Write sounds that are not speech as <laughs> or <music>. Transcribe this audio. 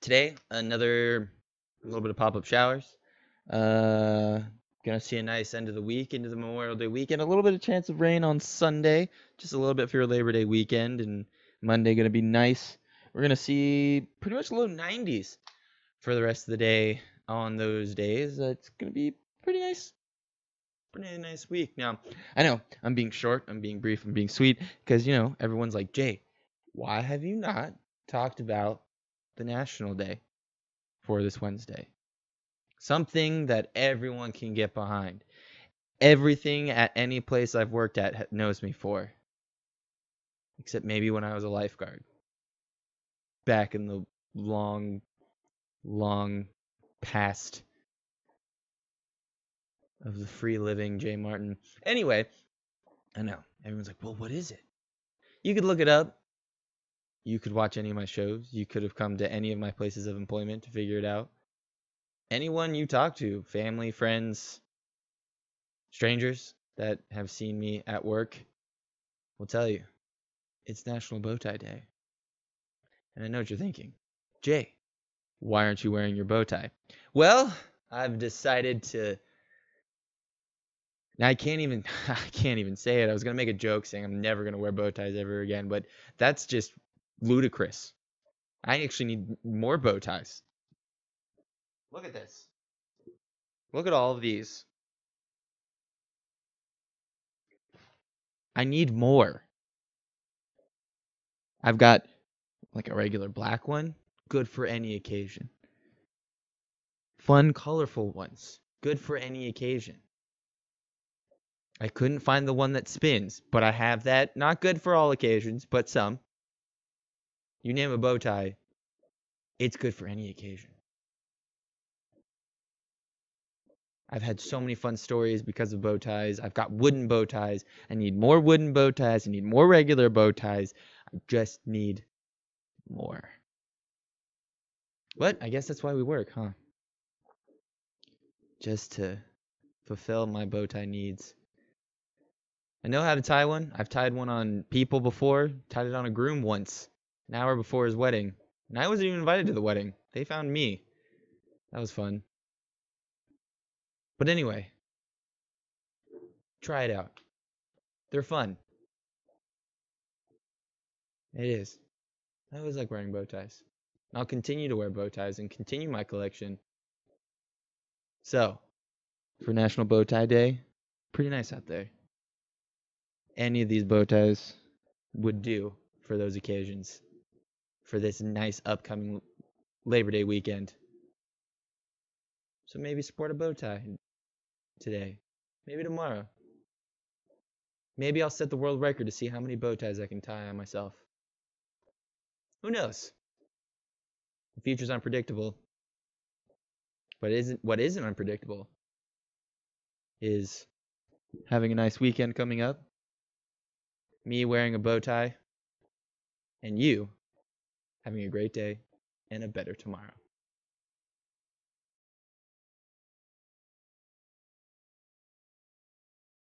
today another little bit of pop-up showers. Uh, gonna see a nice end of the week into the Memorial Day weekend. A little bit of chance of rain on Sunday, just a little bit for your Labor Day weekend, and Monday gonna be nice. We're gonna see pretty much low 90s for the rest of the day on those days. Uh, it's gonna be pretty nice. Pretty nice week. Now, I know I'm being short, I'm being brief, I'm being sweet, because you know everyone's like, Jay, why have you not talked about the National Day for this Wednesday? Something that everyone can get behind. Everything at any place I've worked at knows me for. Except maybe when I was a lifeguard. Back in the long, long past of the free living Jay Martin. Anyway, I know. Everyone's like, well, what is it? You could look it up. You could watch any of my shows. You could have come to any of my places of employment to figure it out. Anyone you talk to, family, friends, strangers that have seen me at work, will tell you it's National Bow Tie Day. And I know what you're thinking. Jay, why aren't you wearing your bow tie? Well, I've decided to now I can't even <laughs> I can't even say it. I was gonna make a joke saying I'm never gonna wear bow ties ever again, but that's just ludicrous. I actually need more bow ties. Look at this. Look at all of these. I need more. I've got like a regular black one, good for any occasion. Fun, colorful ones, good for any occasion. I couldn't find the one that spins, but I have that. Not good for all occasions, but some. You name a bow tie, it's good for any occasion. I've had so many fun stories because of bow ties. I've got wooden bow ties. I need more wooden bow ties. I need more regular bow ties. I just need more. But I guess that's why we work, huh? Just to fulfill my bow tie needs. I know how to tie one. I've tied one on people before. Tied it on a groom once, an hour before his wedding. And I wasn't even invited to the wedding. They found me. That was fun. But anyway, try it out. They're fun. It is. I always like wearing bow ties. And I'll continue to wear bow ties and continue my collection. So, for National Bow Tie Day, pretty nice out there. Any of these bow ties would do for those occasions. For this nice upcoming Labor Day weekend. So maybe sport a bow tie today. Maybe tomorrow. Maybe I'll set the world record to see how many bow ties I can tie on myself. Who knows? The future's unpredictable. But isn't what isn't unpredictable is having a nice weekend coming up, me wearing a bow tie, and you having a great day and a better tomorrow.